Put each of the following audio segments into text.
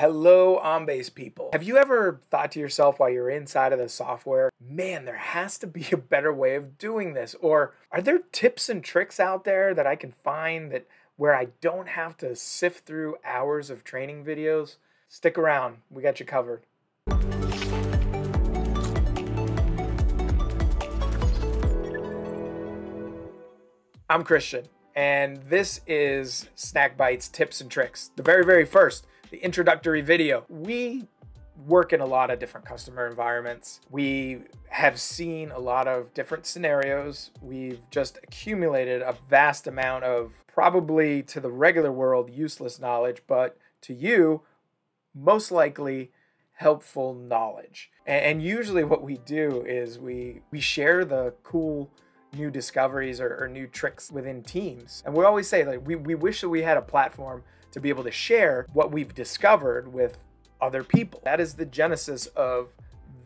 Hello, OnBase people. Have you ever thought to yourself while you're inside of the software, man, there has to be a better way of doing this? Or are there tips and tricks out there that I can find that where I don't have to sift through hours of training videos? Stick around, we got you covered. I'm Christian, and this is Snack Bytes Tips and Tricks, the very, very first the introductory video. We work in a lot of different customer environments. We have seen a lot of different scenarios. We've just accumulated a vast amount of probably to the regular world useless knowledge, but to you, most likely helpful knowledge. And, usually what we do is we we share the cool new discoveries or, or new tricks within teams. And we always say like we, we wish that we had a platform to be able to share what we've discovered with other people. That is the genesis of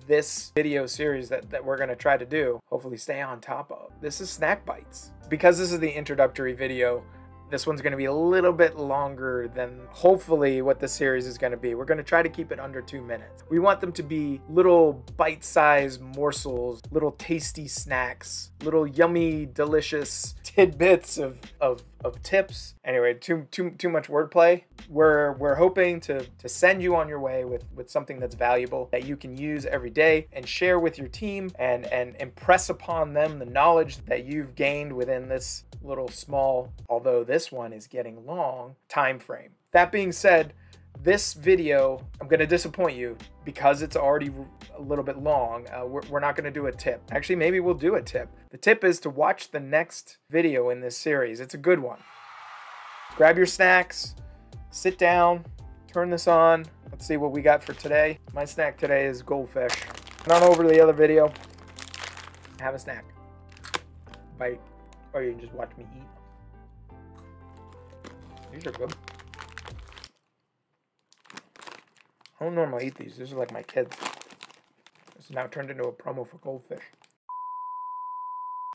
this video series that, that we're going to try to do, hopefully stay on top of. This is Snack Bytes. Because this is the introductory video, this one's going to be a little bit longer than hopefully what the series is going to be. We're going to try to keep it under two minutes. We want them to be little bite sized morsels, little tasty snacks, little yummy, delicious tidbits of, of, of tips. Anyway, too, too, too much wordplay. We're, we're hoping to, to send you on your way with, with something that's valuable that you can use every day and share with your team and, and impress upon them the knowledge that you've gained within this little small, although this one is getting long, time frame. That being said, this video, I'm going to disappoint you because it's already a little bit long. Uh, we're, we're not going to do a tip. Actually, maybe we'll do a tip. The tip is to watch the next video in this series. It's a good one. Grab your snacks, sit down, turn this on. Let's see what we got for today. My snack today is goldfish. Head on over to the other video. Have a snack. Bite or you can just watch me eat. These are good. I don't normally eat these. These are like my kids. This is now turned into a promo for goldfish.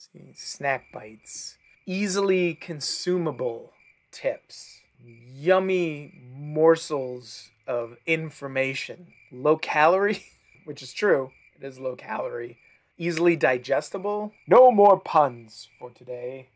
See, snack bytes. Easily consumable tips. Yummy morsels of information. Low calorie, which is true. It is low calorie easily digestible. No more puns for today.